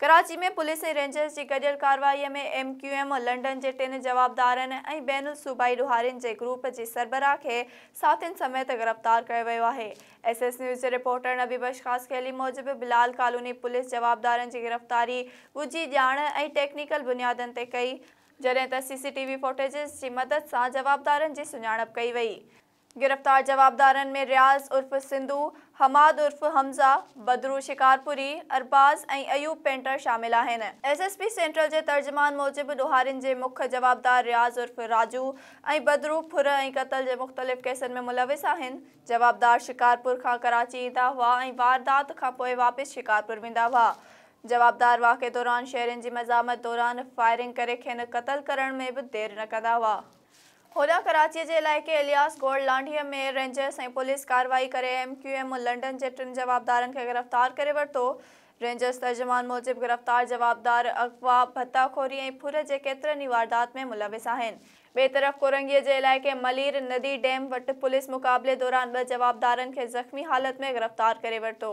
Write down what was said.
कराची में police rangers जी गॾियलु कार्यवाईअ में एम क्यू एम लंडन जे टिनि जवाबदारनि ऐं बेनूल सूबाई ॾुहारियुनि जे ग्रुप जे सरबराह खे साथियुनि समेत गिरफ़्तार कयो वियो आहे एस एस न्यूज़ जे रिपोर्टर नबी बशख़ास कैली मूजिबि बिलाल कॉलोनी पुलिस जवाबदारनि जी गिरफ़्तारी ॿुझी ॼाण ऐं टेक्निकल बुनियादनि ते कई जॾहिं त सीसीटी वी फुटेजिस जी मदद सां जवाबदारनि जी सुञाणप कई वई गिरफ़्तार जवाबदारनि में रियाज़ उर्फ़ सिंधु हमाद उर्फ़ हमज़ा बदरू शिकारपुरी अरबाज़ ऐं अयूब पेंटर शामिल आहिनि एस एस पी सेंट्रल जे तर्जुमान मूजिब ॾोहारिनि जे मुख्य जवाबदार रियाज़ उर्फ़ राजू ऐं बदरू फुर ऐं क़तल जे मुख़्तलिफ़ केसनि में मुलविस आहिनि जवाबदार शिकारपुर खां कराची ईंदा हुआ ऐं वारदात खां पोइ वापसि शिकारपुर वेंदा हुआ जवाबदार वाक़े दौरान शहरनि जी मज़ामत दौरान फ़ायरिंग करे खेनि क़तलु करण में बि देरि न कंदा हुआ होला कराची के इलाके इलियास गोल्ड लांडिया में रेंजर्स पुलिस कार्रवाई करे एम क्यू एम लंडन के टिन जवाबदार गिरफ़्तार कर वरतो रेंजर्स तर्जुमान मूजिब गिरफ़्तार जवाबदार अगवा भत्ताखोरी फुर के केतर ही वारदात में मुलविस बे तरफ़ कोरंगी के इलाके मलीर नदी डैम वट पुलिस मुक़ाबले दौरान ब जवाबदार के ज़ख़्मी हालत में गिरफ़्तार कर वरतो